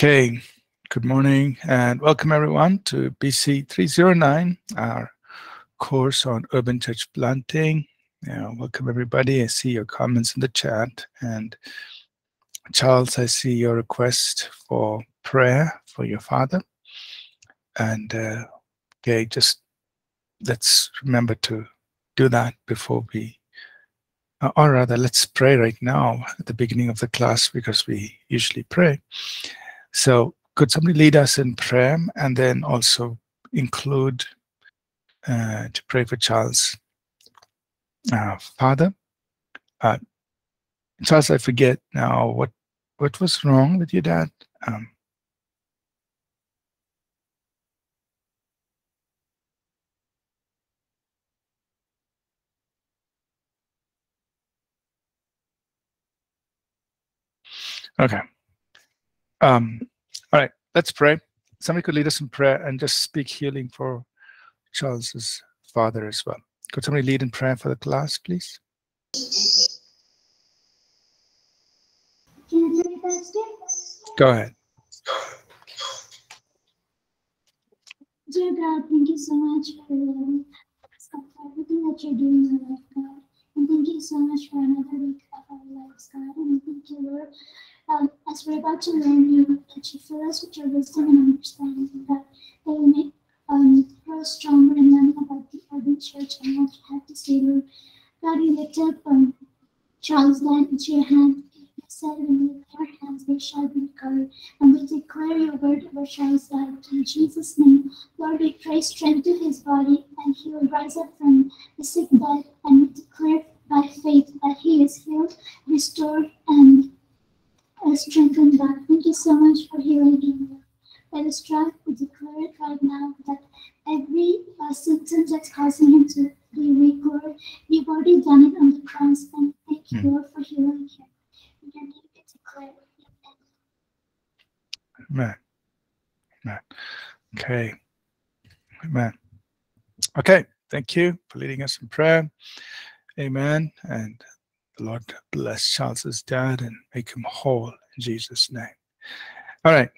Okay, good morning and welcome everyone to BC 309, our course on urban church planting. Yeah, welcome everybody. I see your comments in the chat. And Charles, I see your request for prayer for your father. And uh, okay, just let's remember to do that before we, uh, or rather, let's pray right now at the beginning of the class because we usually pray. So could somebody lead us in prayer and then also include uh, to pray for Charles' uh, father? Uh, Charles, I forget now what what was wrong with your dad. Um, okay. Um, all right, let's pray. Somebody could lead us in prayer and just speak healing for Charles's father as well. Could somebody lead in prayer for the class, please? Go ahead. Dear God, thank you so much for everything that you're doing in life, God. And thank you so much for another week of our lives, God. And thank you, Lord, um, as we're about to learn you, that you fill us with your wisdom and understanding, that they will make um, grow stronger in learning about the urban church and what you have to say, Lord. God, we lift up um, Charles Dad into your hand. You said, when we lay our hands, they shall be recovered. And we declare your word over Charles Dad. In Jesus' name, Lord, we pray strength to his body, and he will rise up from the sick bed. And we declare by faith that he is healed, restored, and uh, strengthened back. Thank you so much for healing him. By the stripe, we declare it right now that every uh, symptom that's causing him to be weak, Lord, you've already done it on the cross, and thank you, Hmm. Lord, for healing him. In your name, we declare. Amen. Amen. Amen. Okay. Amen. Okay. Thank you for leading us in prayer. Amen. And Lord bless Charles's dad and make him whole in Jesus' name. All right.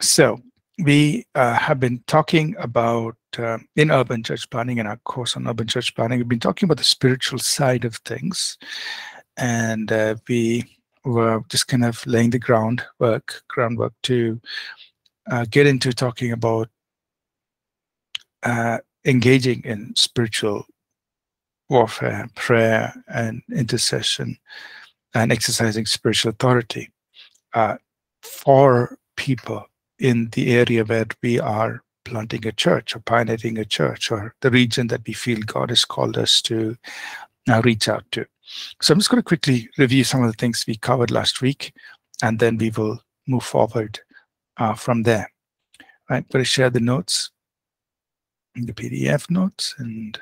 So we uh, have been talking about um, in urban church planning in our course on urban church planning. We've been talking about the spiritual side of things, and uh, we were just kind of laying the groundwork groundwork to uh, get into talking about uh, engaging in spiritual warfare, prayer, and intercession, and exercising spiritual authority uh, for people in the area where we are planting a church or pioneering a church or the region that we feel God has called us to uh, reach out to. So I'm just going to quickly review some of the things we covered last week, and then we will move forward uh, from there. I'm going to share the notes, the PDF notes, and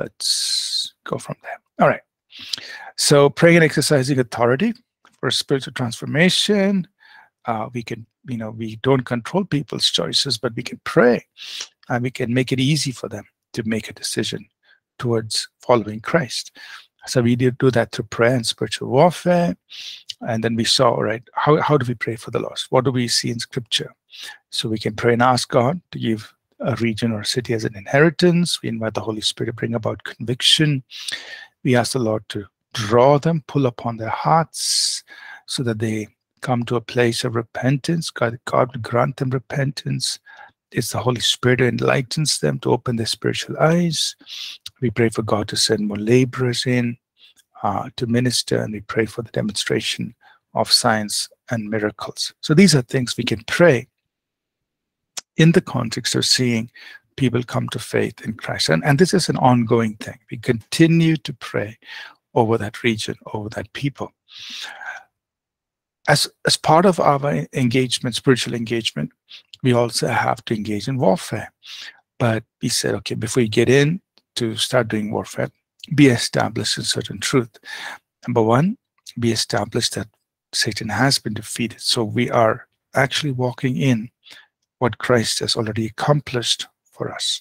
let's go from there. All right. So praying and exercising authority for spiritual transformation. Uh, we can, you know, we don't control people's choices, but we can pray and we can make it easy for them to make a decision towards following Christ. So we did do that through prayer and spiritual warfare. And then we saw, all right, how, how do we pray for the lost? What do we see in scripture? So we can pray and ask God to give a region or a city as an inheritance. We invite the Holy Spirit to bring about conviction. We ask the Lord to draw them, pull upon their hearts so that they come to a place of repentance. God, God grant them repentance. It's the Holy Spirit who enlightens them to open their spiritual eyes. We pray for God to send more laborers in uh, to minister, and we pray for the demonstration of signs and miracles. So these are things we can pray in the context of seeing people come to faith in Christ. And, and this is an ongoing thing. We continue to pray over that region, over that people. As, as part of our engagement, spiritual engagement, we also have to engage in warfare. But we said, okay, before you get in to start doing warfare, be established in certain truth. Number one, be established that Satan has been defeated. So we are actually walking in what Christ has already accomplished for us.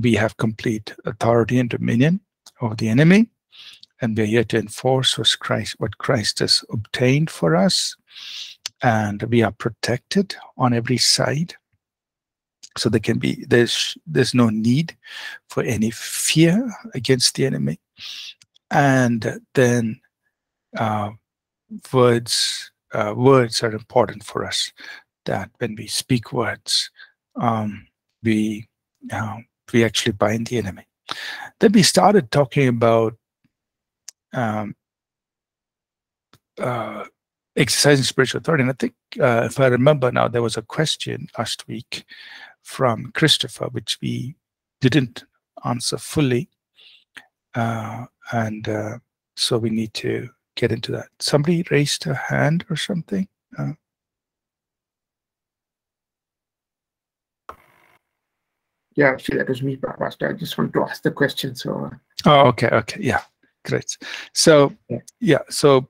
We have complete authority and dominion over the enemy, and we are here to enforce what Christ, what Christ has obtained for us. and we are protected on every side. So there can be there's there's no need for any fear against the enemy, and then uh, words uh, words are important for us. That when we speak words, um, we uh, we actually bind the enemy. Then we started talking about um, uh, exercising spiritual authority. And I think, uh, if I remember now, there was a question last week from Christopher, which we didn't answer fully. Uh, and uh, so we need to get into that. Somebody raised a hand or something. Yeah, actually, that was me, Pastor. I just want to ask the question. So. Oh, okay, okay, yeah, great. So, yeah, yeah so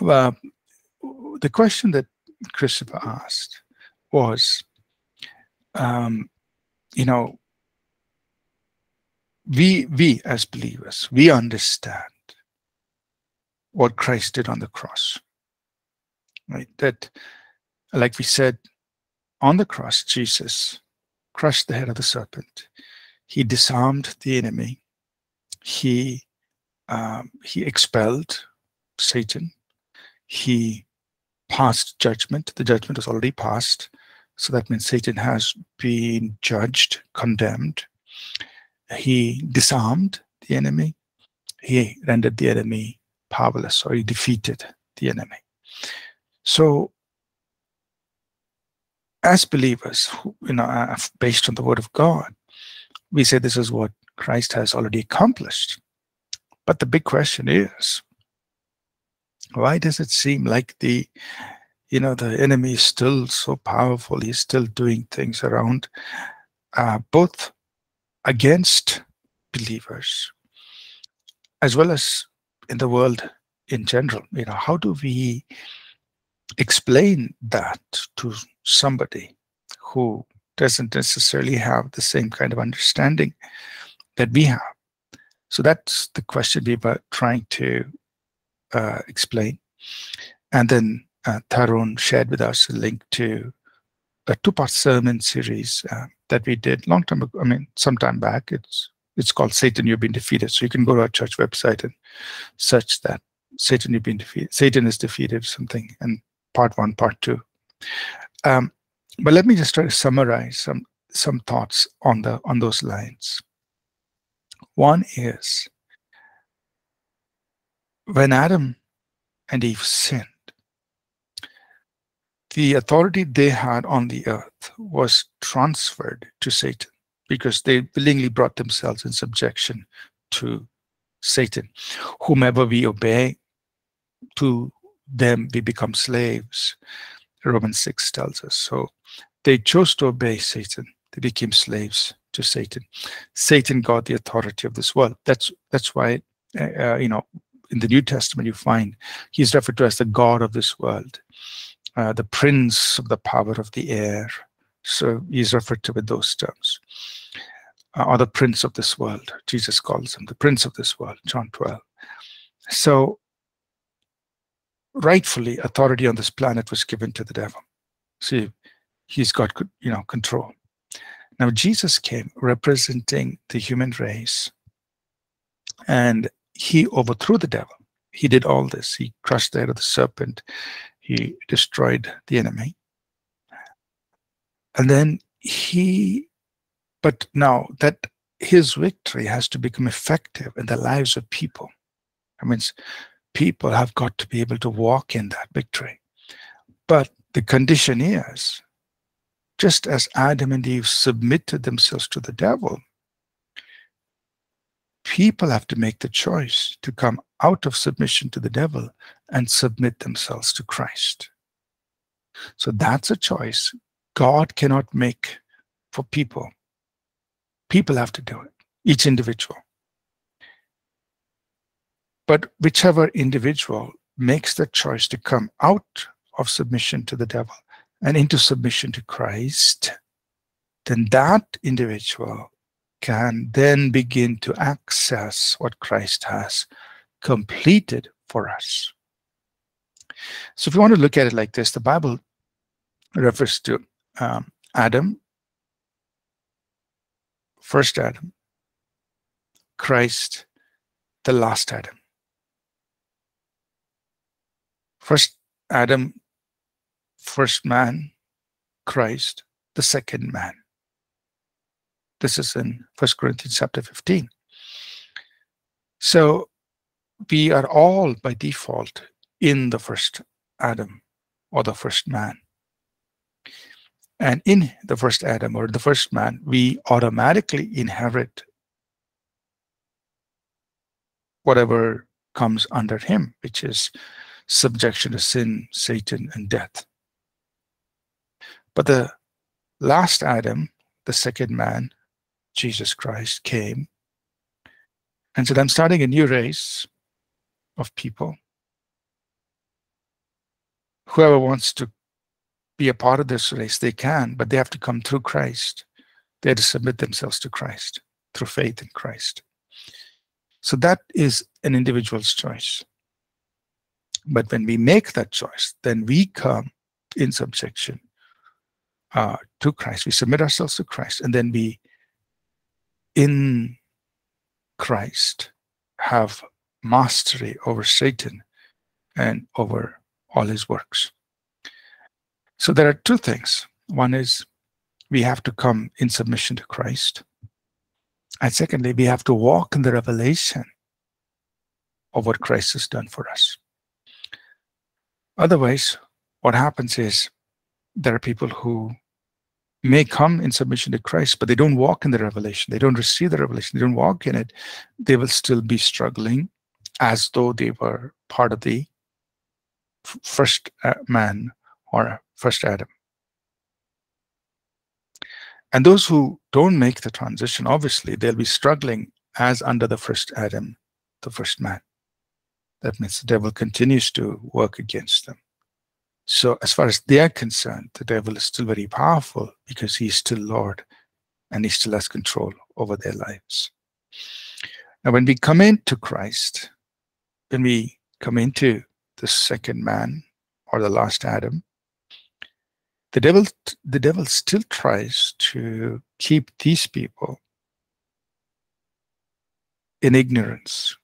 uh, the question that Christopher asked was, um, you know, we we as believers we understand what Christ did on the cross, right? That, like we said, on the cross, Jesus crushed the head of the serpent. He disarmed the enemy. He um, he expelled Satan. He passed judgment. The judgment was already passed. So that means Satan has been judged, condemned. He disarmed the enemy. He rendered the enemy powerless, or he defeated the enemy. So, as believers, you know, uh, based on the word of God, we say this is what Christ has already accomplished. But the big question is, why does it seem like the you know the enemy is still so powerful he's still doing things around uh, both against believers as well as in the world in general you know how do we explain that to somebody who doesn't necessarily have the same kind of understanding that we have so that's the question we were trying to uh, explain. And then uh, Tarun shared with us a link to a two-part sermon series uh, that we did long time ago. I mean, some time back. It's it's called Satan, You've Been Defeated. So you can go to our church website and search that Satan, You've Been Defeated. Satan is defeated, something, and part one, part two. Um, but let me just try to summarize some some thoughts on the on those lines. One is when Adam and Eve sinned, the authority they had on the earth was transferred to Satan because they willingly brought themselves in subjection to Satan. Whomever we obey, to them we become slaves. Romans 6 tells us. So they chose to obey Satan. They became slaves to Satan. Satan got the authority of this world. That's that's why uh, you know in the New Testament, you find he's referred to as the God of this world, uh, the prince of the power of the air. So he's referred to with those terms. Uh, or the prince of this world. Jesus calls him the prince of this world, John 12. So rightfully, authority on this planet was given to the devil. See, he's got you know control. Now Jesus came representing the human race, and he overthrew the devil. He did all this. He crushed the head of the serpent. He destroyed the enemy. And then he, but now that his victory has to become effective in the lives of people. I mean, people have got to be able to walk in that victory. But the condition is just as Adam and Eve submitted themselves to the devil, people have to make the choice to come out of submission to the devil and submit themselves to Christ. So that's a choice God cannot make for people. People have to do it, each individual. But whichever individual makes the choice to come out of submission to the devil and into submission to Christ, then that individual can then begin to access what Christ has completed for us. So if you want to look at it like this, the Bible refers to um, Adam, first Adam, Christ, the last Adam. First Adam, first man, Christ, the second man. This is in First Corinthians chapter 15. So we are all by default in the first Adam or the first man. And in the first Adam or the first man, we automatically inherit whatever comes under him, which is subjection to sin, Satan, and death. But the last Adam, the second man, Jesus Christ, came and said, I'm starting a new race of people. Whoever wants to be a part of this race, they can, but they have to come through Christ. They have to submit themselves to Christ through faith in Christ. So that is an individual's choice. But when we make that choice, then we come in subjection uh, to Christ. We submit ourselves to Christ, and then we, in Christ, have mastery over Satan and over all his works. So there are two things. One is we have to come in submission to Christ. And secondly, we have to walk in the revelation of what Christ has done for us. Otherwise, what happens is there are people who may come in submission to Christ, but they don't walk in the revelation. They don't receive the revelation. They don't walk in it. They will still be struggling as though they were part of the first uh, man or first Adam. And those who don't make the transition, obviously, they'll be struggling as under the first Adam, the first man. That means the devil continues to work against them. So, as far as they are concerned, the devil is still very powerful because he's still Lord and he still has control over their lives. Now, when we come into Christ, when we come into the second man or the last Adam, the devil the devil still tries to keep these people in ignorance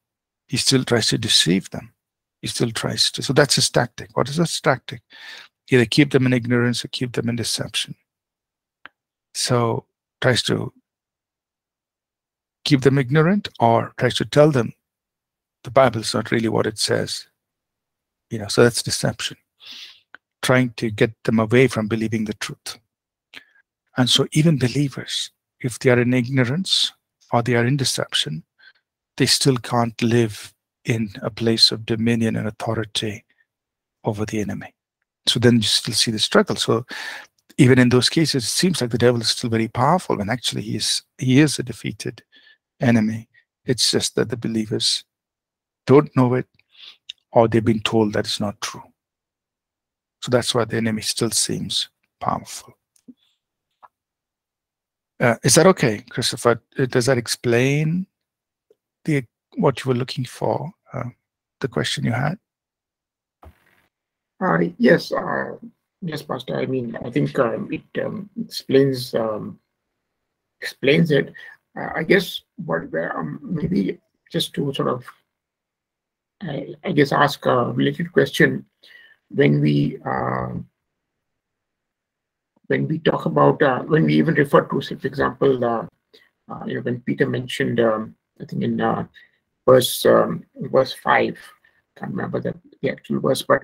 he still tries to deceive them. He still tries to. So that's his tactic. What is his tactic? Either keep them in ignorance or keep them in deception. So tries to keep them ignorant or tries to tell them the Bible is not really what it says. You know, so that's deception. Trying to get them away from believing the truth. And so even believers, if they are in ignorance or they are in deception, they still can't live in a place of dominion and authority over the enemy. So then you still see the struggle. So even in those cases, it seems like the devil is still very powerful when actually he is he is a defeated enemy. It's just that the believers don't know it or they've been told that it's not true. So that's why the enemy still seems powerful. Uh, is that okay, Christopher? Does that explain the what you were looking for, uh, the question you had? Uh, yes, uh, yes, Pastor. I mean, I think um, it um, explains um, explains it. Uh, I guess what um, maybe just to sort of, I, I, guess, ask a related question when we uh, when we talk about uh, when we even refer to, say, for example, uh, you know, when Peter mentioned um, I think in uh, verse um, verse five. Can't remember the, the actual verse, but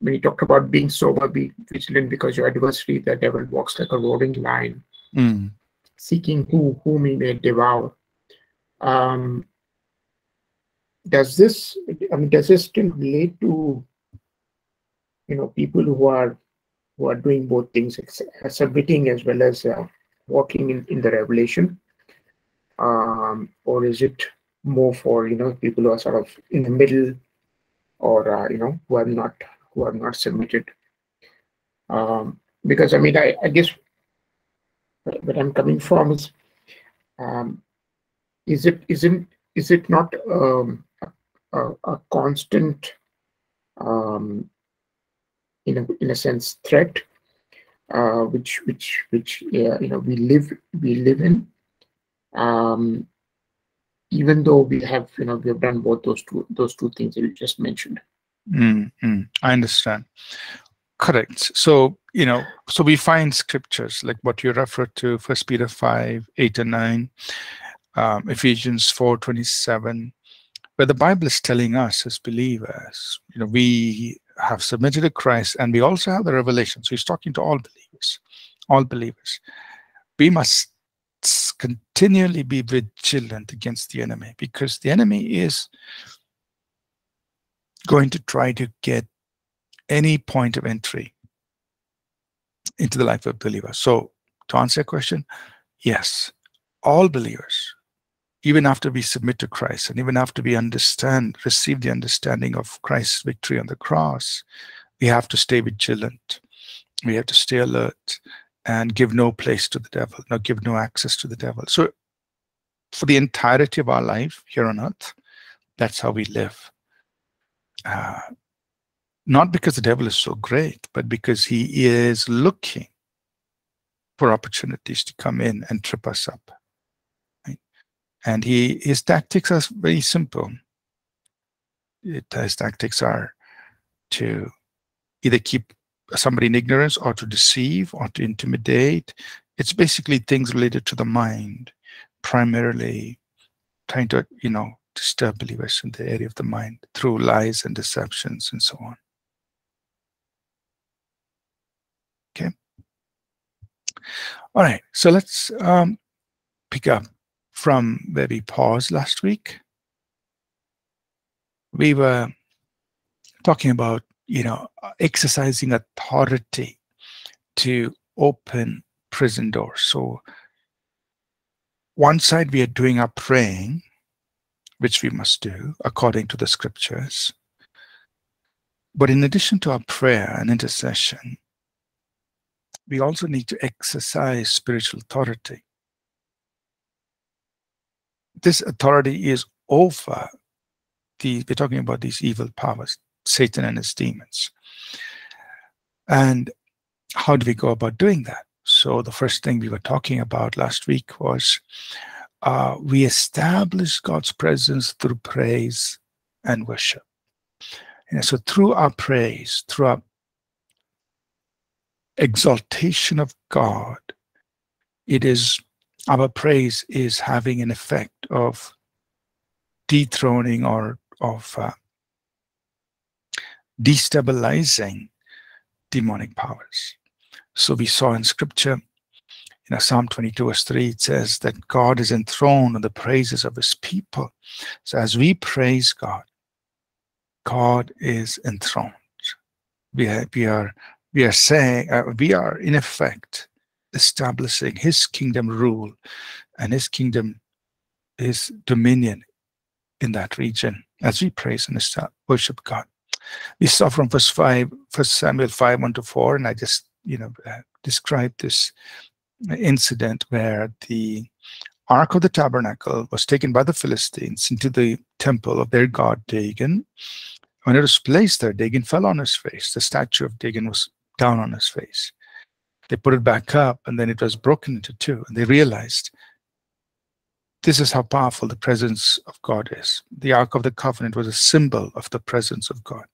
when he talked about being sober, be vigilant because your adversary, the devil, walks like a roaring lion, mm. seeking who whom he may devour. Um, does this? I mean, does this still relate to you know people who are who are doing both things, submitting as well as uh, walking in, in the revelation? Um, or is it more for you know people who are sort of in the middle or uh, you know who have not who have not submitted um, because i mean i, I guess where i'm coming from is um, is it isn't is it not um, a, a, constant um, in a in a sense threat, uh, which which which uh, you know we live we live in. Um, even though we have you know we have done both those two those two things that you just mentioned. Mm, mm, I understand. Correct. So, you know, so we find scriptures like what you referred to, First Peter 5, 8 and 9, um, Ephesians 4, 27, where the Bible is telling us as believers, you know, we have submitted to Christ and we also have the revelation. So he's talking to all believers, all believers. We must continually be vigilant against the enemy because the enemy is going to try to get any point of entry into the life of believers. So to answer your question, yes, all believers, even after we submit to Christ and even after we understand, receive the understanding of Christ's victory on the cross, we have to stay vigilant. We have to stay alert and give no place to the devil, no give no access to the devil. So for the entirety of our life here on earth, that's how we live. Uh, not because the devil is so great, but because he is looking for opportunities to come in and trip us up. Right? And he his tactics are very simple. It, his tactics are to either keep somebody in ignorance or to deceive or to intimidate. It's basically things related to the mind, primarily trying to, you know, disturb believers in the area of the mind through lies and deceptions and so on. Okay. All right, so let's um, pick up from where we paused last week. We were talking about, you know, uh, exercising authority to open prison doors. So one side we are doing our praying, which we must do according to the scriptures. But in addition to our prayer and intercession, we also need to exercise spiritual authority. This authority is over the, we're talking about these evil powers, Satan and his demons. And how do we go about doing that? So the first thing we were talking about last week was uh, we establish God's presence through praise and worship. And so through our praise, through our exaltation of God, it is our praise is having an effect of dethroning or of uh, destabilizing demonic powers. So we saw in scripture, you know, Psalm 22 verse 3, it says that God is enthroned on the praises of his people. So as we praise God, God is enthroned. We are, we are we are saying, uh, we are in effect establishing his kingdom rule and his kingdom, his dominion in that region as we praise and worship God. We saw from verse 5, First Samuel 5, 1 to 4, and I just, you know, uh, described this incident where the Ark of the Tabernacle was taken by the Philistines into the temple of their god Dagon. When it was placed there, Dagon fell on his face. The statue of Dagon was down on his face. They put it back up and then it was broken into two. And they realized this is how powerful the presence of God is. The Ark of the Covenant was a symbol of the presence of God.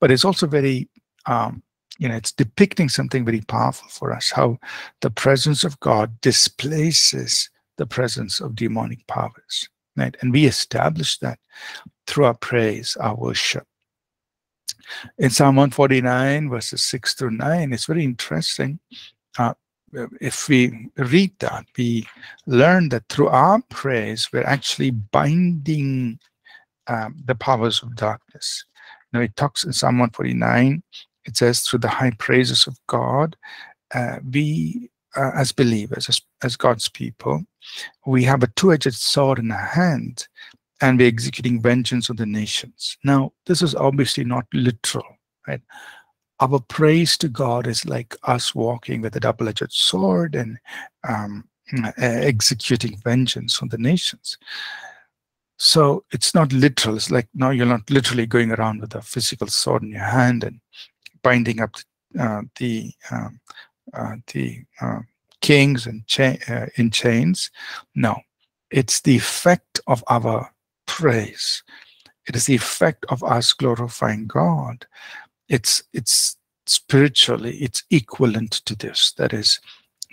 But it's also very, um, you know, it's depicting something very powerful for us how the presence of God displaces the presence of demonic powers. Right? And we establish that through our praise, our worship, in Psalm 149, verses 6 through 9, it's very interesting. Uh, if we read that, we learn that through our praise, we're actually binding um, the powers of darkness. Now, it talks in Psalm 149, it says, through the high praises of God, uh, we, uh, as believers, as, as God's people, we have a two edged sword in our hand and we're executing vengeance on the nations. Now, this is obviously not literal, right? Our praise to God is like us walking with a double-edged sword and um, executing vengeance on the nations. So it's not literal. It's like now you're not literally going around with a physical sword in your hand and binding up uh, the um, uh, the uh, kings and cha uh, in chains. No, it's the effect of our praise. It is the effect of us glorifying God. It's it's spiritually it's equivalent to this. That is,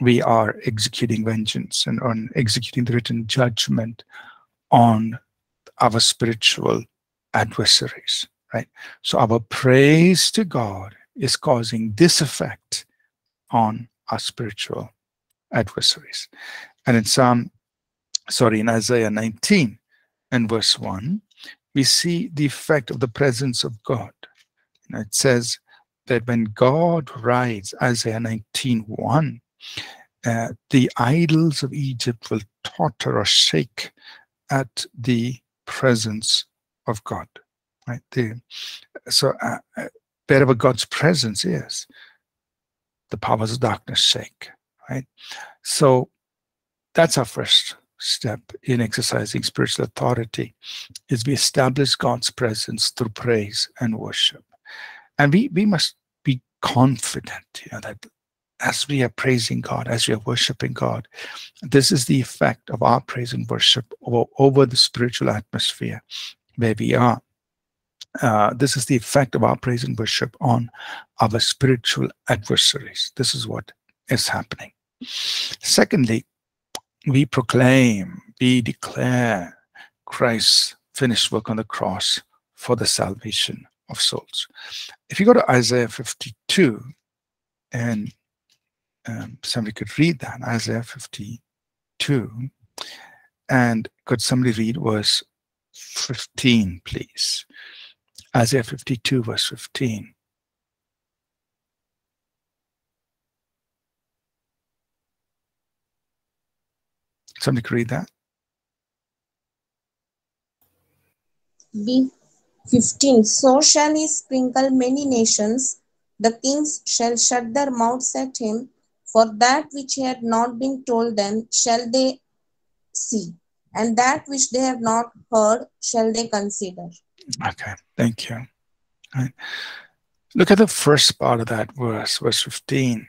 we are executing vengeance and on executing the written judgment on our spiritual adversaries. Right. So our praise to God is causing this effect on our spiritual adversaries. And in Psalm, sorry, in Isaiah 19 and verse 1, we see the effect of the presence of God. It says that when God rides, Isaiah 19 1, uh, the idols of Egypt will totter or shake at the presence of God. Right? The, so uh, uh wherever God's presence is, the powers of darkness shake, right? So that's our first step in exercising spiritual authority is we establish God's presence through praise and worship. And we, we must be confident you know, that as we are praising God, as we are worshiping God, this is the effect of our praise and worship over, over the spiritual atmosphere where we are. Uh, this is the effect of our praise and worship on our spiritual adversaries. This is what is happening. Secondly, we proclaim, we declare Christ's finished work on the cross for the salvation of souls. If you go to Isaiah 52, and um, somebody could read that, Isaiah 52, and could somebody read verse 15, please? Isaiah 52, verse 15. Somebody could read that. B 15. So shall he sprinkle many nations. The kings shall shut their mouths at him. For that which had not been told them shall they see, and that which they have not heard shall they consider. Okay, thank you. Right. Look at the first part of that verse, verse 15.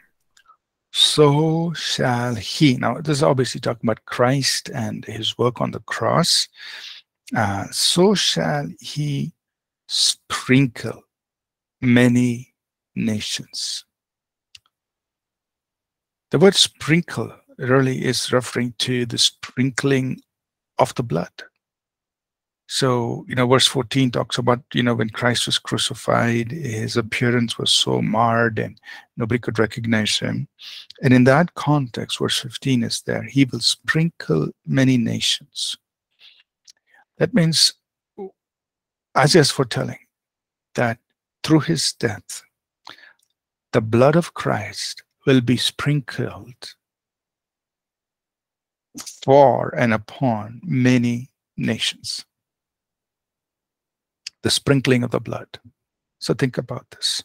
So shall he. Now, this is obviously talking about Christ and his work on the cross. Uh, so shall he sprinkle many nations. The word sprinkle really is referring to the sprinkling of the blood. So, you know, verse 14 talks about, you know, when Christ was crucified, his appearance was so marred and nobody could recognize him. And in that context, verse 15 is there, he will sprinkle many nations. That means Isaiah is foretelling that through his death, the blood of Christ will be sprinkled for and upon many nations the sprinkling of the blood. So think about this.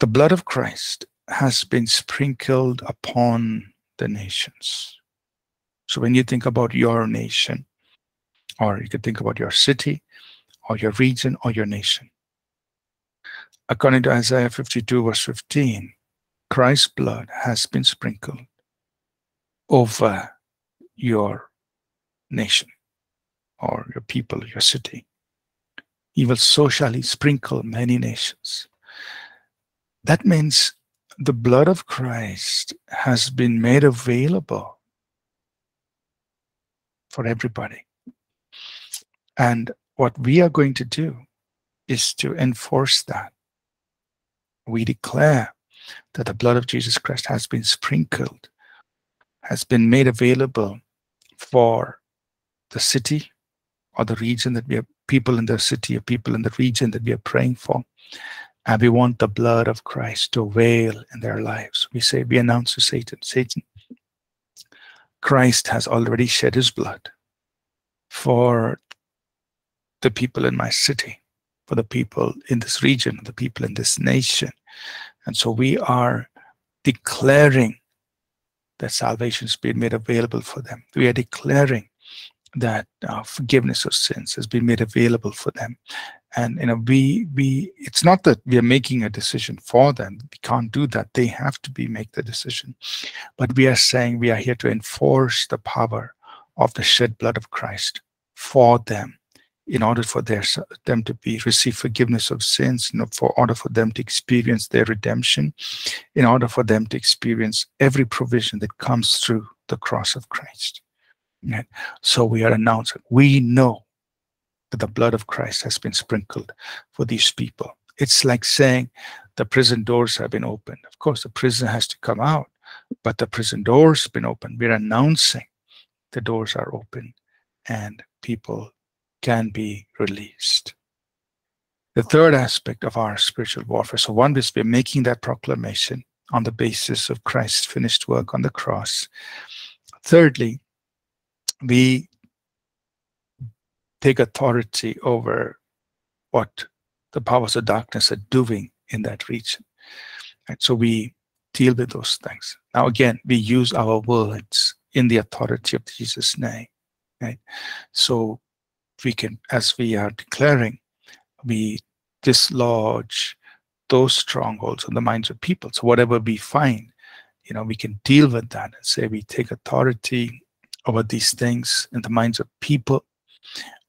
The blood of Christ has been sprinkled upon the nations. So when you think about your nation, or you could think about your city, or your region, or your nation. According to Isaiah 52, verse 15, Christ's blood has been sprinkled over your nation or your people, your city. He will socially sprinkle many nations. That means the blood of Christ has been made available for everybody. And what we are going to do is to enforce that. We declare that the blood of Jesus Christ has been sprinkled, has been made available for the city, or the region that we are people in the city or people in the region that we are praying for. And we want the blood of Christ to avail in their lives. We say, we announce to Satan, Satan, Christ has already shed his blood for the people in my city, for the people in this region, the people in this nation. And so we are declaring that salvation has been made available for them. We are declaring that uh, forgiveness of sins has been made available for them. and you know we we it's not that we are making a decision for them we can't do that they have to be make the decision but we are saying we are here to enforce the power of the shed blood of christ for them in order for their them to be receive forgiveness of sins in for order for them to experience their redemption in order for them to experience every provision that comes through the cross of christ right? so we are announcing we know that the blood of Christ has been sprinkled for these people. It's like saying the prison doors have been opened. Of course, the prison has to come out, but the prison doors have been opened. We're announcing the doors are open and people can be released. The third aspect of our spiritual warfare. So, one is we're making that proclamation on the basis of Christ's finished work on the cross. Thirdly, we take authority over what the powers of darkness are doing in that region. And So we deal with those things. Now, again, we use our words in the authority of Jesus' name. Right? So we can, as we are declaring, we dislodge those strongholds in the minds of people. So whatever we find, you know, we can deal with that and say we take authority over these things in the minds of people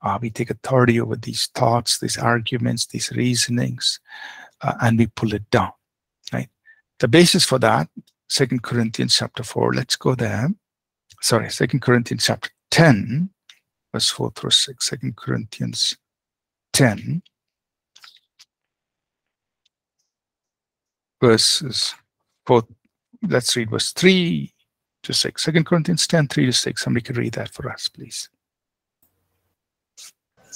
uh, we take authority over these thoughts, these arguments, these reasonings, uh, and we pull it down. Right. The basis for that, Second Corinthians chapter four. Let's go there. Sorry, Second Corinthians chapter ten, verse four through six. Second Corinthians ten, verses four. Let's read verse three to six. Second Corinthians 10, 3 to 6. Somebody could read that for us, please.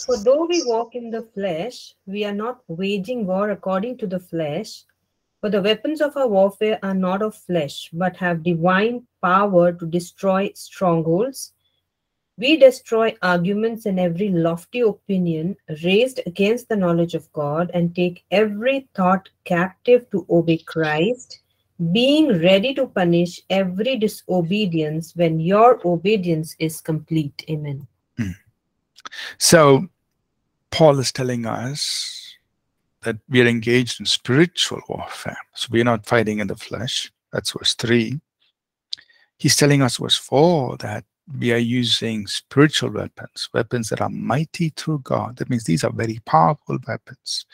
For though we walk in the flesh, we are not waging war according to the flesh. For the weapons of our warfare are not of flesh, but have divine power to destroy strongholds. We destroy arguments and every lofty opinion raised against the knowledge of God and take every thought captive to obey Christ, being ready to punish every disobedience when your obedience is complete. Amen. Hmm. So, Paul is telling us that we are engaged in spiritual warfare. So, we are not fighting in the flesh. That's verse 3. He's telling us, verse 4, that we are using spiritual weapons, weapons that are mighty through God. That means these are very powerful weapons.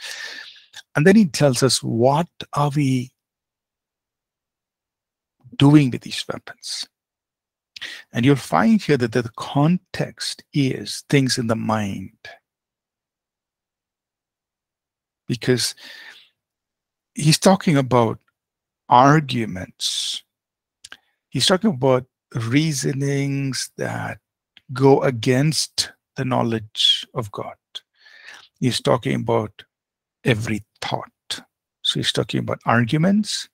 And then he tells us, what are we doing with these weapons? And you'll find here that the context is things in the mind. Because he's talking about arguments, he's talking about reasonings that go against the knowledge of God. He's talking about every thought. So he's talking about arguments,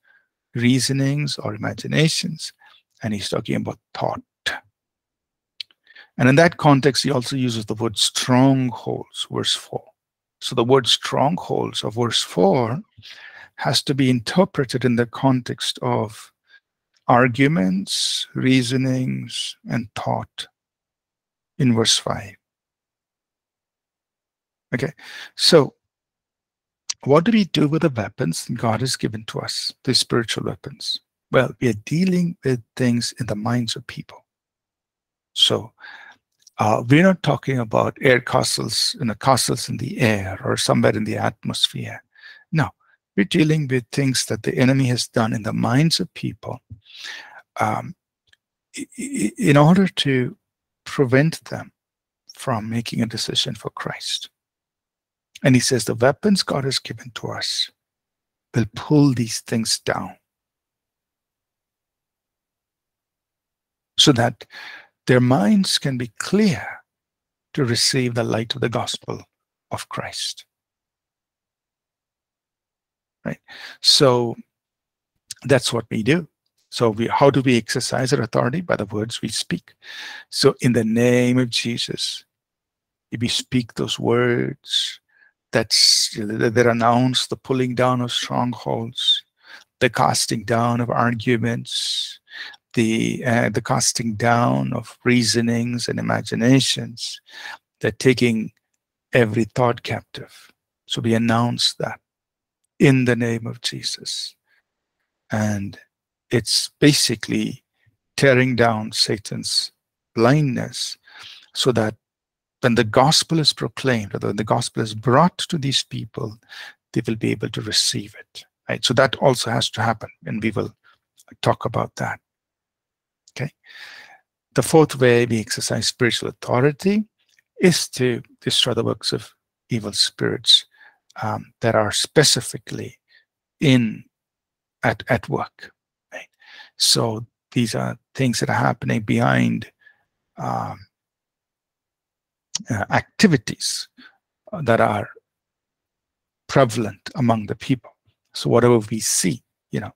reasonings, or imaginations and he's talking about thought. And in that context, he also uses the word strongholds, verse 4. So the word strongholds of verse 4 has to be interpreted in the context of arguments, reasonings, and thought in verse 5. Okay, so what do we do with the weapons God has given to us, the spiritual weapons? Well, we are dealing with things in the minds of people. So uh, we're not talking about air castles, you know, castles in the air or somewhere in the atmosphere. No, we're dealing with things that the enemy has done in the minds of people um, in order to prevent them from making a decision for Christ. And he says the weapons God has given to us will pull these things down. so that their minds can be clear to receive the light of the gospel of Christ. Right? So that's what we do. So we how do we exercise our authority? By the words we speak. So in the name of Jesus, if we speak those words that's that announce the pulling down of strongholds, the casting down of arguments, the uh, the casting down of reasonings and imaginations, they're taking every thought captive So we announce that in the name of Jesus. And it's basically tearing down Satan's blindness so that when the gospel is proclaimed, or when the gospel is brought to these people, they will be able to receive it. Right? So that also has to happen, and we will talk about that. Okay. The fourth way we exercise spiritual authority is to destroy the works of evil spirits um, that are specifically in at at work. Right? So these are things that are happening behind um, uh, activities that are prevalent among the people. So whatever we see, you know,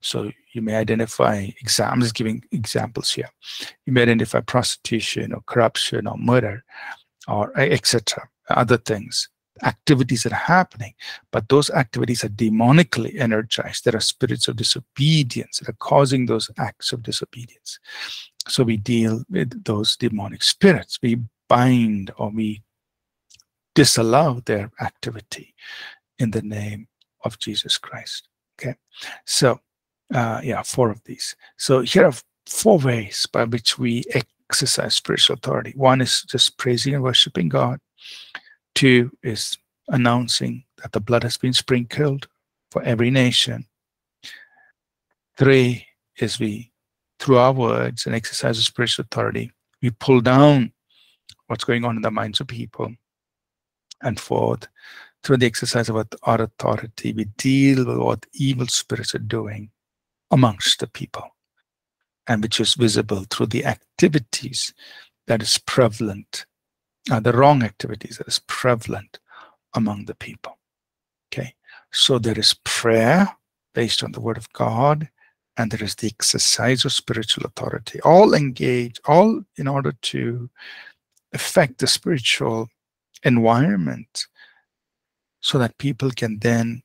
so you may identify, examples, giving examples here. You may identify prostitution or corruption or murder or etc. Other things, activities that are happening, but those activities are demonically energized. There are spirits of disobedience that are causing those acts of disobedience. So we deal with those demonic spirits. We bind or we disallow their activity in the name of Jesus Christ. Okay, so uh, yeah, four of these. So here are four ways by which we exercise spiritual authority. One is just praising and worshiping God. Two is announcing that the blood has been sprinkled for every nation. Three is we, through our words and exercise of spiritual authority, we pull down what's going on in the minds of people. And fourth, through the exercise of our authority, we deal with what evil spirits are doing amongst the people, and which is visible through the activities that is prevalent, uh, the wrong activities that is prevalent among the people. Okay, so there is prayer based on the word of God, and there is the exercise of spiritual authority, all engaged, all in order to affect the spiritual environment so that people can then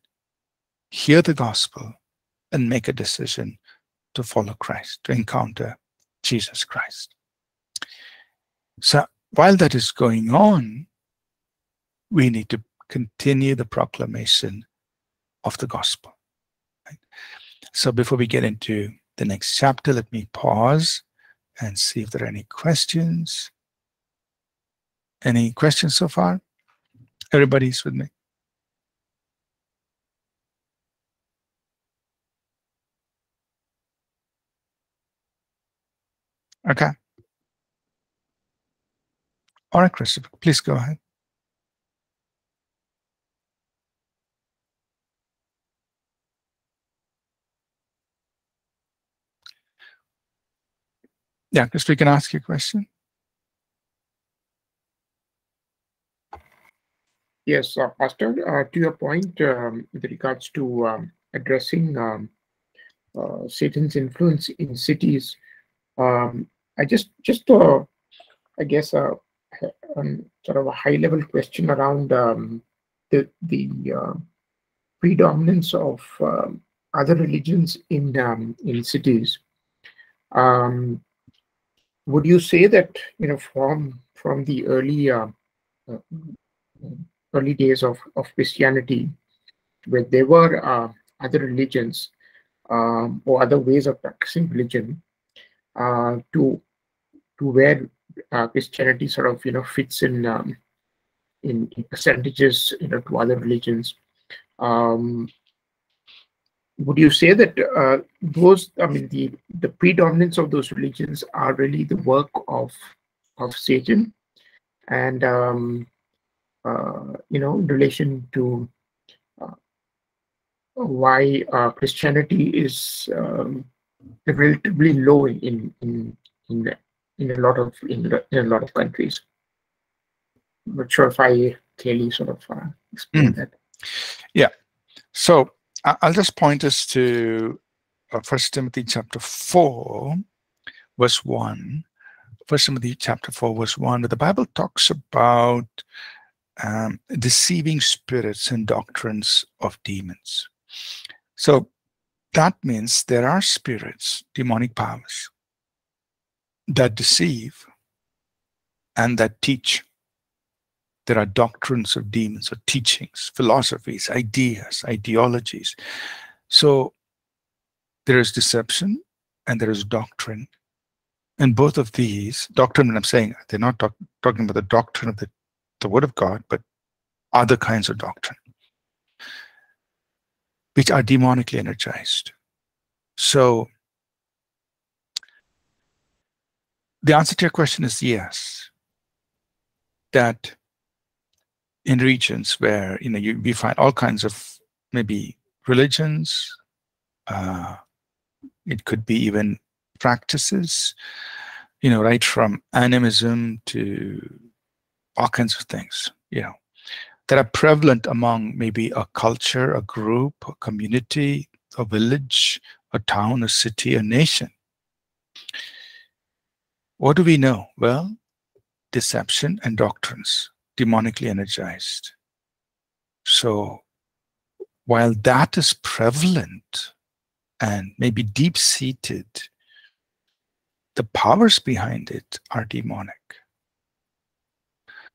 hear the gospel and make a decision to follow Christ, to encounter Jesus Christ. So while that is going on, we need to continue the proclamation of the gospel. Right? So before we get into the next chapter, let me pause and see if there are any questions. Any questions so far? Everybody's with me? Okay. All right, Christopher, please go ahead. Yeah, Christopher, you can ask your question. Yes, uh, Pastor, uh, to your point um, with regards to um, addressing um, uh, Satan's influence in cities, um, I just, just uh, I guess, uh, um, sort of a high-level question around um, the the uh, predominance of um, other religions in um, in cities. Um, would you say that you know from from the early uh, uh, early days of of Christianity, where there were uh, other religions um, or other ways of practicing religion, uh, to to where uh, Christianity sort of you know fits in um, in, in, percentages you know to other religions. Um, would you say that uh, those I mean the the predominance of those religions are really the work of of Satan, and um, uh, you know in relation to uh, why uh, Christianity is um, relatively low in in in in a lot of in, in a lot of countries. I'm not sure if I clearly sort of uh, explained mm. that. Yeah. So I'll just point us to uh, First Timothy chapter four, verse one. First Timothy chapter four, verse one. But the Bible talks about um, deceiving spirits and doctrines of demons. So that means there are spirits, demonic powers, that deceive and that teach there are doctrines of demons or teachings, philosophies, ideas, ideologies. So there is deception and there is doctrine. And both of these, doctrine, when I'm saying, they're not talk, talking about the doctrine of the, the Word of God, but other kinds of doctrine, which are demonically energized. So the answer to your question is yes. That in regions where you know you, we find all kinds of maybe religions, uh, it could be even practices, you know, right from animism to all kinds of things, you know, that are prevalent among maybe a culture, a group, a community, a village, a town, a city, a nation. What do we know? Well, deception and doctrines, demonically energized. So while that is prevalent and maybe deep seated, the powers behind it are demonic.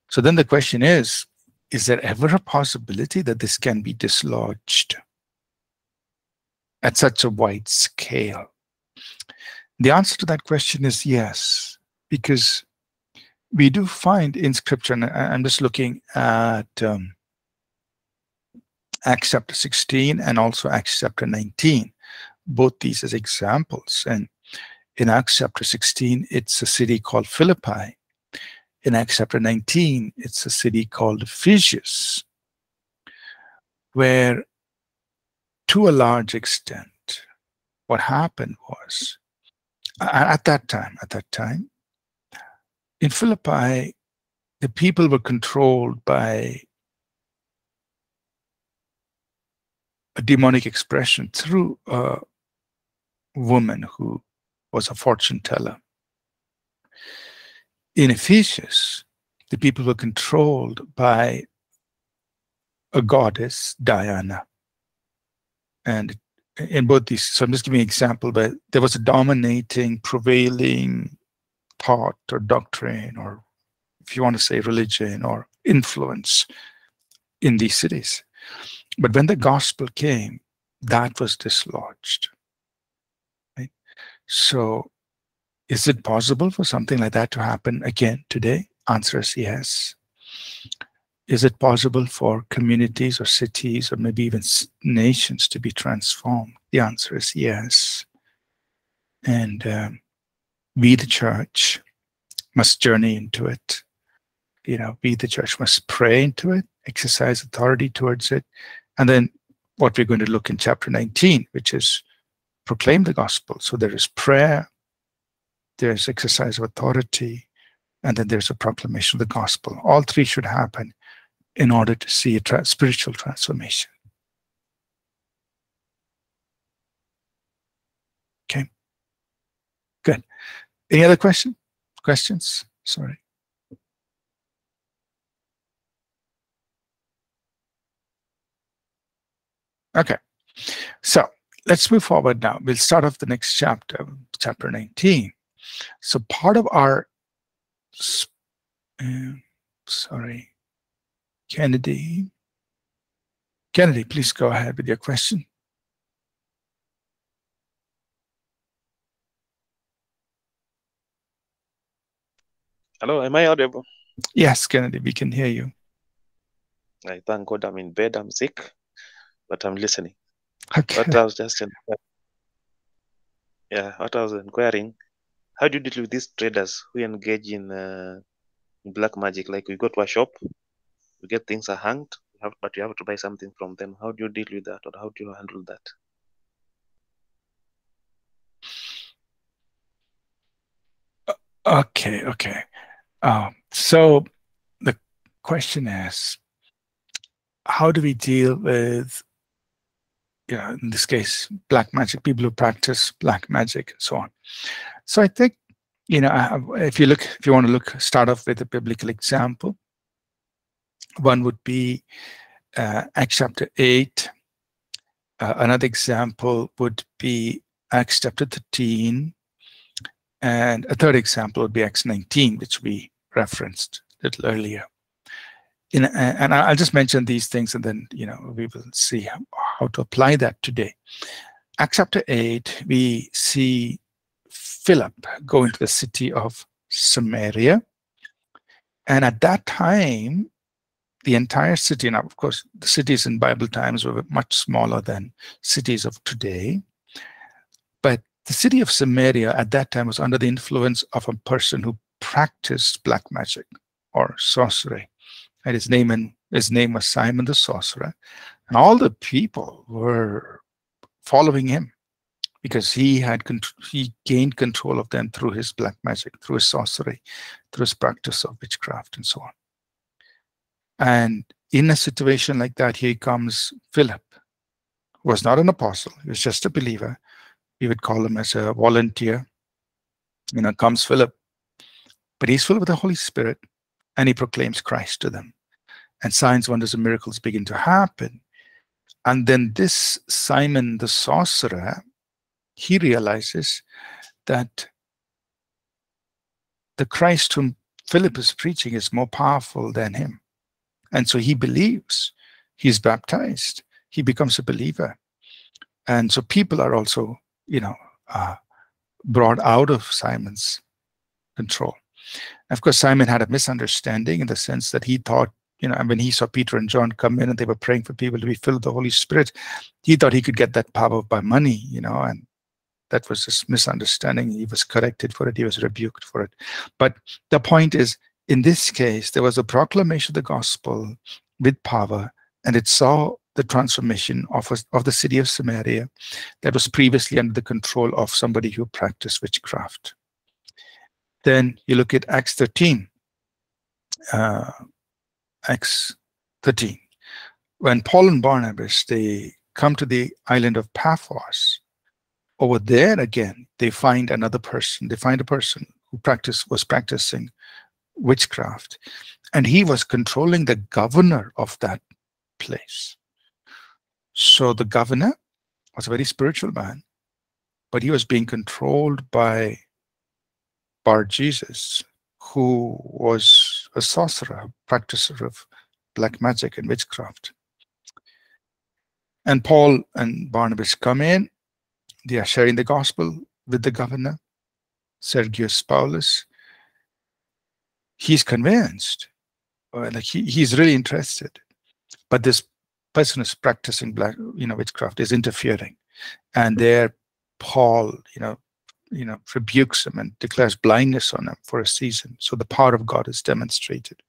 So then the question is is there ever a possibility that this can be dislodged at such a wide scale? The answer to that question is yes, because we do find in scripture, and I'm just looking at um, Acts chapter 16 and also Acts chapter 19, both these as examples. And in Acts chapter 16, it's a city called Philippi. In Acts chapter 19, it's a city called Ephesus, where to a large extent, what happened was at that time, at that time, in Philippi, the people were controlled by a demonic expression through a woman who was a fortune teller. In Ephesus, the people were controlled by a goddess, Diana. And in both these, so I'm just giving an example, but there was a dominating, prevailing thought or doctrine, or if you want to say religion or influence in these cities. But when the gospel came, that was dislodged. Right? So, is it possible for something like that to happen again today? Answer is yes. Is it possible for communities or cities or maybe even nations to be transformed? The answer is yes. And um, we, the church, must journey into it. You know, we, the church, must pray into it, exercise authority towards it. And then what we're going to look in chapter 19, which is proclaim the gospel. So there is prayer, there's exercise of authority, and then there's a proclamation of the gospel. All three should happen in order to see a tra spiritual transformation. Okay. Good. Any other question? Questions? Sorry. Okay. So let's move forward now. We'll start off the next chapter, chapter 19. So part of our, uh, sorry, Kennedy. Kennedy, please go ahead with your question. Hello, am I audible? Yes, Kennedy, we can hear you. I thank God I'm in bed, I'm sick, but I'm listening. Okay. What I was just yeah, what I was inquiring, how do you deal with these traders who engage in, uh, in black magic? Like we go to a shop, you get things are hanged, but you have to buy something from them. How do you deal with that, or how do you handle that? Okay, okay. Um, so the question is, how do we deal with, you know, in this case, black magic, people who practice black magic and so on. So I think, you know, if you look, if you want to look, start off with a biblical example. One would be uh, Acts chapter 8. Uh, another example would be Acts chapter 13. And a third example would be Acts 19, which we referenced a little earlier. in, uh, and I'll just mention these things and then, you know, we will see how, how to apply that today. Acts chapter 8, we see Philip go into the city of Samaria. And at that time, the entire city, now of course, the cities in Bible times were much smaller than cities of today. But the city of Samaria at that time was under the influence of a person who practiced black magic or sorcery. And his name, and his name was Simon the Sorcerer. And all the people were following him because he had he gained control of them through his black magic, through his sorcery, through his practice of witchcraft and so on. And in a situation like that, here comes Philip, who was not an apostle, he was just a believer. We would call him as a volunteer. You know, comes Philip, but he's filled with the Holy Spirit and he proclaims Christ to them. And signs, wonders, and miracles begin to happen. And then this Simon the sorcerer, he realizes that the Christ whom Philip is preaching is more powerful than him. And so he believes, he's baptized, he becomes a believer. And so people are also, you know, uh, brought out of Simon's control. Of course, Simon had a misunderstanding in the sense that he thought, you know, when he saw Peter and John come in and they were praying for people to be filled with the Holy Spirit, he thought he could get that power by money, you know, and that was his misunderstanding. He was corrected for it, he was rebuked for it. But the point is, in this case, there was a proclamation of the gospel with power, and it saw the transformation of, a, of the city of Samaria that was previously under the control of somebody who practiced witchcraft. Then you look at Acts 13. Uh, Acts 13. When Paul and Barnabas, they come to the island of Paphos, over there again, they find another person. They find a person who practice, was practicing witchcraft. And he was controlling the governor of that place. So the governor was a very spiritual man, but he was being controlled by Bar Jesus, who was a sorcerer, a practicer of black magic and witchcraft. And Paul and Barnabas come in. They are sharing the gospel with the governor, Sergius Paulus. He's convinced, uh, like he, he's really interested. But this person who's practicing black, you know, witchcraft is interfering. And there, Paul, you know, you know, rebukes him and declares blindness on him for a season. So the power of God is demonstrated.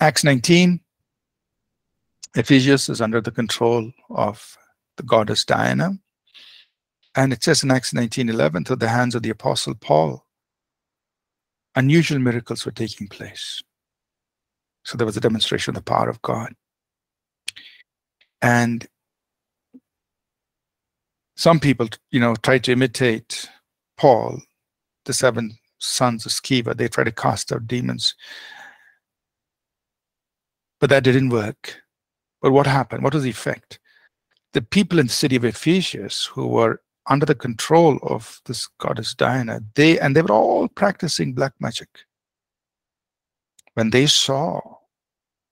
Acts 19, Ephesus is under the control of the goddess Diana. And it says in Acts 19:11, through the hands of the apostle Paul, unusual miracles were taking place. So there was a demonstration of the power of God. And some people, you know, try to imitate Paul, the seven sons of Sceva. They try to cast out demons. But that didn't work. But what happened? What was the effect? The people in the city of Ephesus who were under the control of this goddess Diana, they and they were all practicing black magic. When they saw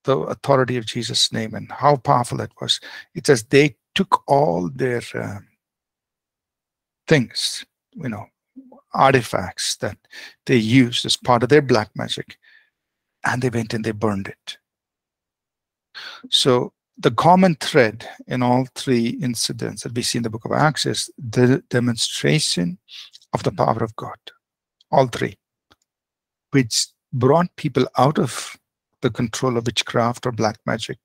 the authority of Jesus' name and how powerful it was, it says they took all their um, things, you know, artifacts that they used as part of their black magic, and they went and they burned it. So the common thread in all three incidents that we see in the book of Acts is the demonstration of the power of God. All three, which brought people out of the control of witchcraft or black magic,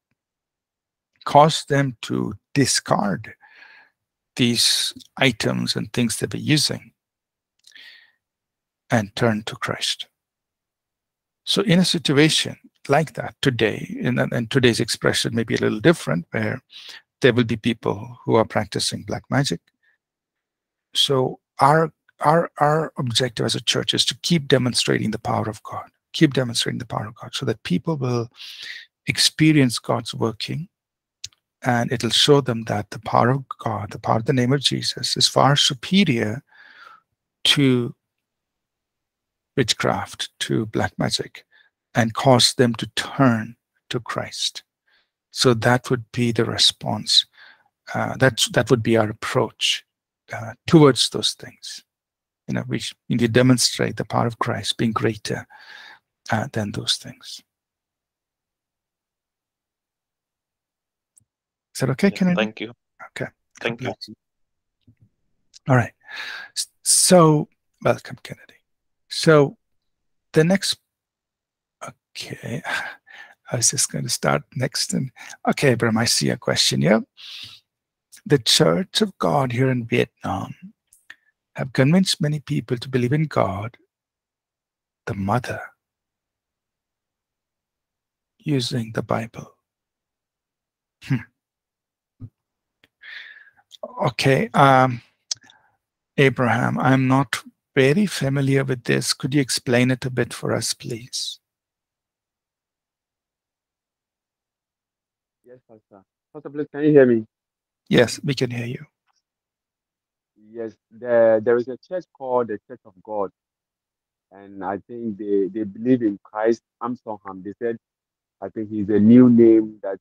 caused them to discard these items and things they were using and turn to Christ. So, in a situation like that today, in today's expression may be a little different, where there will be people who are practicing black magic. So, our our our objective as a church is to keep demonstrating the power of God, keep demonstrating the power of God, so that people will experience God's working and it'll show them that the power of God, the power of the name of Jesus, is far superior to witchcraft, to black magic, and cause them to turn to Christ. So that would be the response. Uh, that's that would be our approach uh, towards those things. You know, we to demonstrate the power of Christ being greater uh, than those things. Is that okay, Yeah, Kennedy? Thank you. Okay. Thank you. All right. So, welcome, Kennedy. So, the next, okay, I was just going to start next. And okay, Abraham, I see a question here. The Church of God here in Vietnam have convinced many people to believe in God, the Mother, using the Bible. Hmm. Okay, um, Abraham, I'm not very familiar with this. Could you explain it a bit for us, please? Yes, Pastor. Pastor, please, can you hear me? Yes, we can hear you. Yes, there there is a church called the Church of God, and I think they they believe in Christ Ahnsahnghong. They said, I think he's a new name that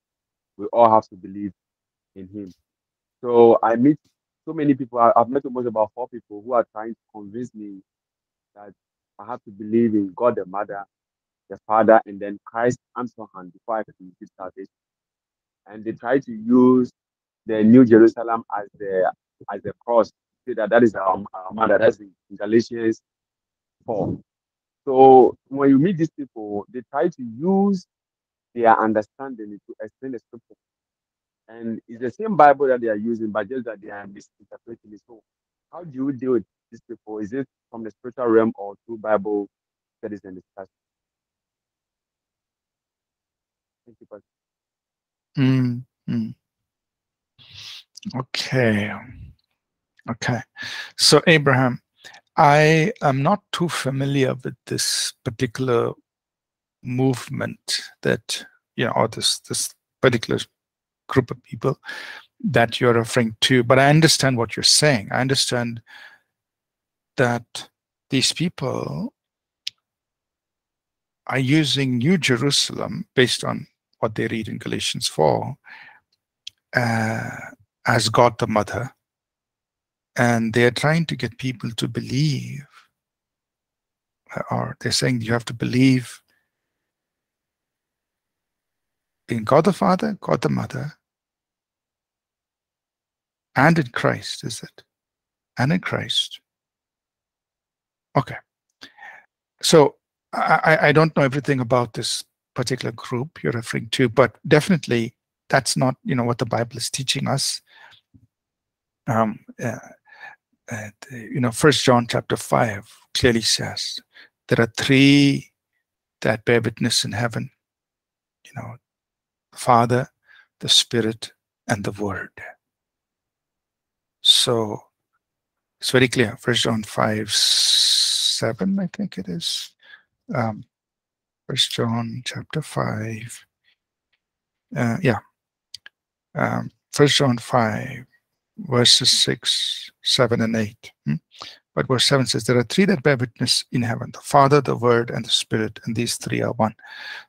we all have to believe in him. So I meet so many people. I- I've met almost about four people who are trying to convince me that I have to believe in God the Mother, the Father, and then Christ Ahnsahnghong before I can receive salvation. And they try to use the New Jerusalem as the as the cross. Say that that is our, our mother. That's in Galatians four. So when you meet these people, they try to use their understanding to explain the scripture. And it's the same Bible that they are using, but just that they are misinterpreting it. So how do you deal with these people? Is it from the spiritual realm or through Bible studies and discussion? Thank you, Pastor. Mm. Okay. Okay. So, Abraham, I am not too familiar with this particular movement that, you know, or this, this particular group of people that you're referring to, but I understand what you're saying. I understand that these people are using New Jerusalem based on what they read in Galatians 4 uh, as God the Mother. And they're trying to get people to believe, or they're saying you have to believe in God the Father, God the Mother, and in Christ, is it? And in Christ. Okay. So I, I- don't know everything about this particular group you're referring to, but definitely that's not you know what the Bible is teaching us. Um, uh, uh, you know, First John chapter five clearly says there are three that bear witness in heaven. You know, Father, the Spirit, and the Word. So it's very clear. First John five seven, I think it is. Um, First John chapter five. Uh, yeah. Um, First John five, verses six, seven, and eight. hmm? But verse seven says, "There are three that bear witness in heaven: the Father, the Word, and the Spirit, and these three are one."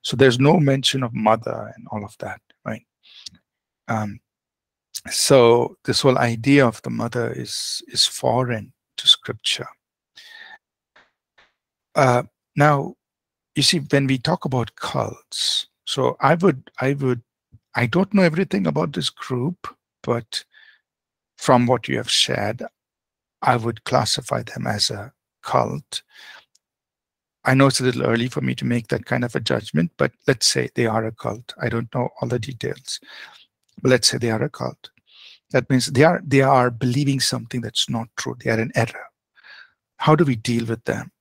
So there's no mention of mother and all of that, right? Um, so this whole idea of the mother is is foreign to Scripture. Uh, now, you see when we talk about cults so i would i would i don't know everything about this group but from what you have shared i would classify them as a cult. I know it's a little early for me to make that kind of a judgment but let's say they are a cult. I don't know all the details but let's say they are a cult. That means they are they are believing something that's not true. They are in error. How do we deal with them?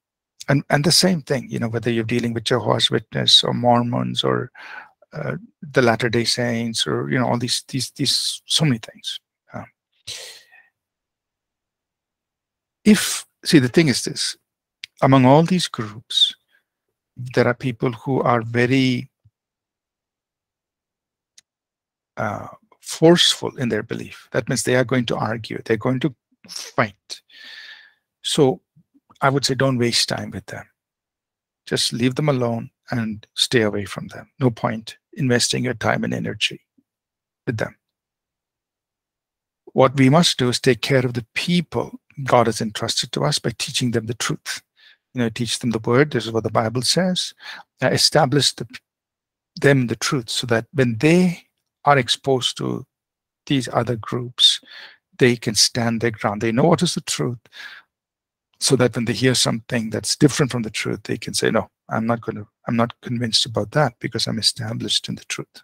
And and the same thing you know whether you're dealing with jehovah's witness or mormons or uh, the latter day saints or you know all these these these so many things. Um, if see the thing is this among all these groups there are people who are very uh, forceful in their belief that means they are going to argue they're going to fight so I would say don't waste time with them. Just leave them alone and stay away from them. No point investing your time and energy with them. What we must do is take care of the people God has entrusted to us by teaching them the truth. You know, teach them the word. This is what the Bible says. Uh, establish the, them the truth so that when they are exposed to these other groups, they can stand their ground. They know what is the truth, so that when they hear something that's different from the truth, they can say, "No, I'm not going to. I'm not convinced about that because I'm established in the truth."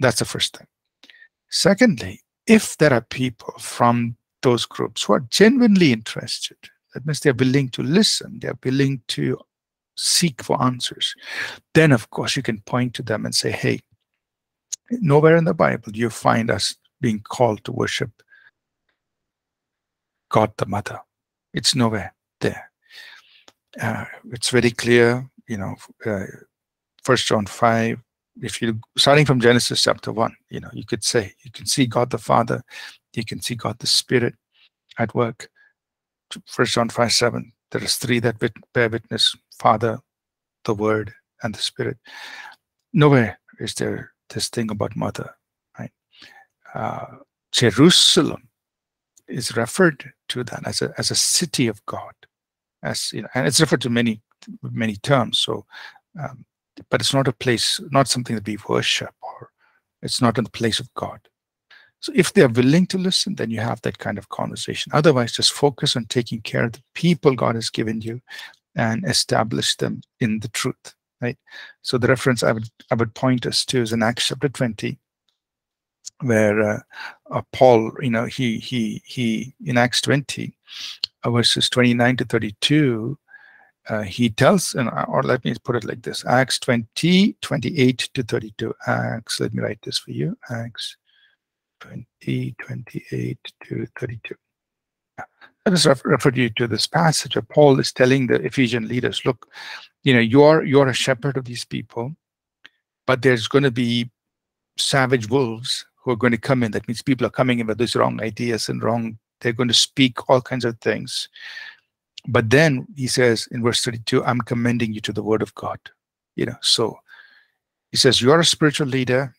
That's the first thing. Secondly, if there are people from those groups who are genuinely interested, that means they're willing to listen, they're willing to seek for answers, then of course you can point to them and say, hey, nowhere in the Bible do you find us being called to worship God the Mother. It's nowhere there. Uh, it's very clear, you know, uh, First John 5, if you starting from Genesis chapter 1, you know, you could say you can see God the Father, you can see God the Spirit at work. First John 5 7, there is three that bear witness Father, the Word, and the Spirit. Nowhere is there this thing about mother, right? Uh, Jerusalem is referred to that as a as a city of God, as you know, and it's referred to many many terms. So, um, but it's not a place, not something that we worship, or it's not in the place of God. So, if they are willing to listen, then you have that kind of conversation. Otherwise, just focus on taking care of the people God has given you, and establish them in the truth. Right. So, the reference I would I would point us to is in Acts chapter twenty, where uh, uh, Paul, you know, he he he in Acts 20, uh, verses 29 to 32, uh, he tells, and or let me put it like this: Acts 20, 28 to 32. Acts, let me write this for you. Acts 20, 28 to 32. I just refer, refer you to this passage where Paul is telling the Ephesian leaders, look, you know, you're you're a shepherd of these people, but there's going to be savage wolves who are going to come in. That means people are coming in with these wrong ideas and wrong, they're going to speak all kinds of things. But then he says in verse 32, I'm commending you to the word of God. You know, so he says, You're a spiritual leader.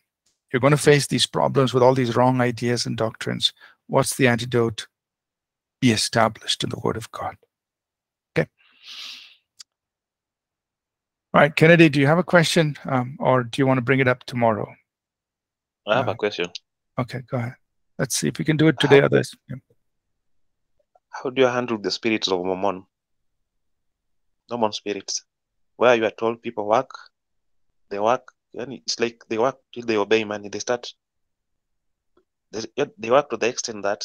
You're going to face these problems with all these wrong ideas and doctrines. What's the antidote? Be established in the word of God. Okay. All right, Kennedy, do you have a question um, or do you want to bring it up tomorrow? I have Uh, a question. Okay, go ahead. Let's see if we can do it today. How- Others. yeah. How do you handle the spirits of mammon? mammon spirits, where you are told people work, they work, and it's like they work till they obey money. They start, they, they work to the extent that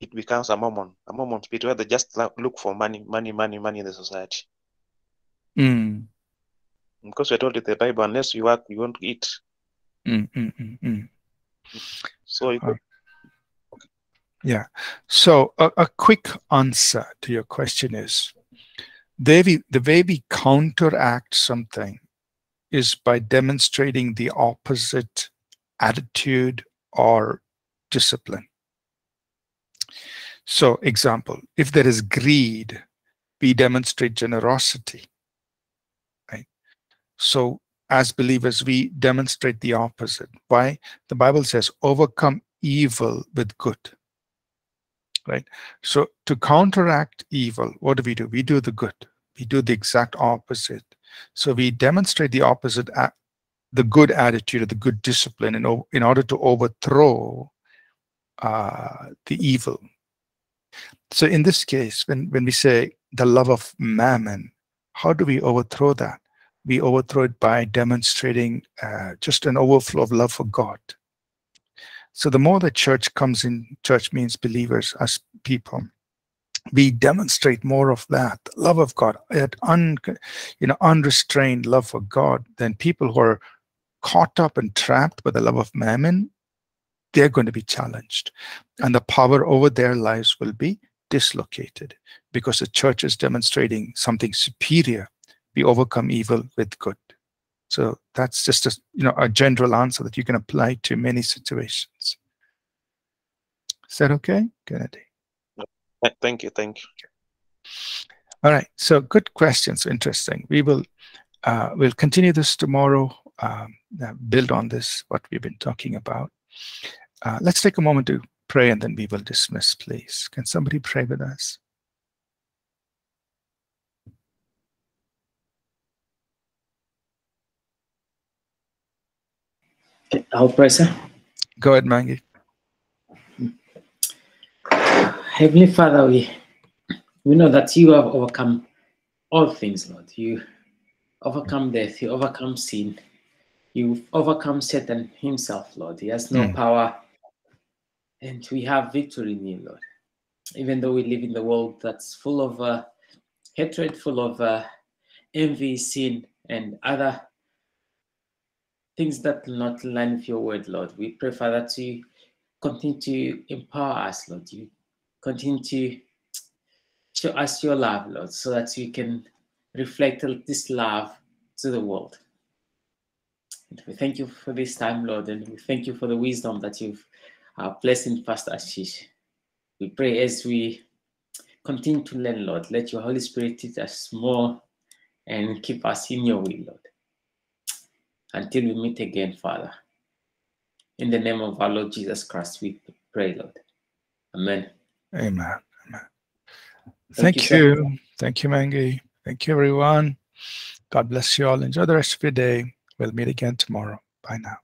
it becomes a mammon, a mammon spirit where they just look for money, money, money, money in the society. Mm, Because we're told in the Bible, unless you work, you won't eat. mm, mm, mm, mm. So you Uh, Yeah. So a, a quick answer to your question is the way we counteract something is by demonstrating the opposite attitude or discipline. So, example, if there is greed, we demonstrate generosity. Right? So, as believers, we demonstrate the opposite. Why? The Bible says, overcome evil with good. Right? So, to counteract evil, what do we do? We do the good. We do the exact opposite. So, we demonstrate the opposite, the good attitude or the good discipline in, in order to overthrow uh, the evil. So, in this case, when, when we say the love of mammon, how do we overthrow that? We overthrow it by demonstrating uh, just an overflow of love for God. So the more the church comes in, church means believers as people. We demonstrate more of that love of God, that un, you know, unrestrained love for God. Then people who are caught up and trapped by the love of mammon, they're going to be challenged, and the power over their lives will be dislocated because the church is demonstrating something superior. We overcome evil with good. So that's just a you know a general answer that you can apply to many situations. Is that okay, Kennedy? Th- Thank you, thank you. All right. So good questions. Interesting. We will uh, we'll continue this tomorrow, um, uh, build on this, what we've been talking about. Uh, let's take a moment to pray and then we will dismiss, please. Can somebody pray with us? Pray, sir. Go ahead, Mangi. Heavenly Father, we we know that you have overcome all things, Lord. You overcome death, you overcome sin, you overcome Satan himself, Lord. He has no Mm. power, and we have victory in you, Lord. Even though we live in the world that's full of uh, hatred, full of uh, envy, sin, and other things that not line with your word, Lord. We pray, Father, to continue to empower us, Lord. You continue to show us your love, Lord, so that we can reflect this love to the world. And we thank you for this time, Lord, and we thank you for the wisdom that you've uh, placed in Pastor Ashish. We pray as we continue to learn, Lord, let your Holy Spirit teach us more and keep us in your will, Lord. Until we meet again, Father. In the name of our Lord Jesus Christ, we pray, Lord. Amen. Amen. Amen. Thank Thank, you, you. Thank you, Mangi. Thank you, everyone. God bless you all. Enjoy the rest of your day. We'll meet again tomorrow. Bye now.